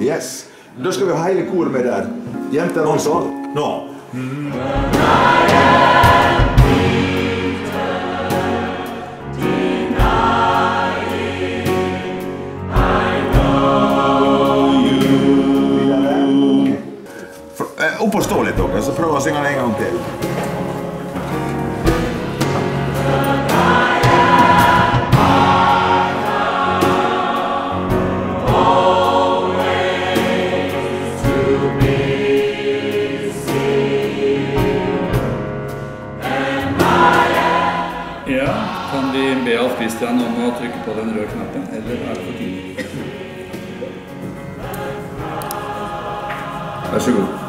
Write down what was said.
Yes. Då ska vi ha hela kor med där. Jäntor också. Nå. För- eh, Upp och stå lite också, så prova att sjunga en gång till. Ja, kan vi be Alf Christian om att trycka på den röda knappen, eller är det för tidigt? Varsågod.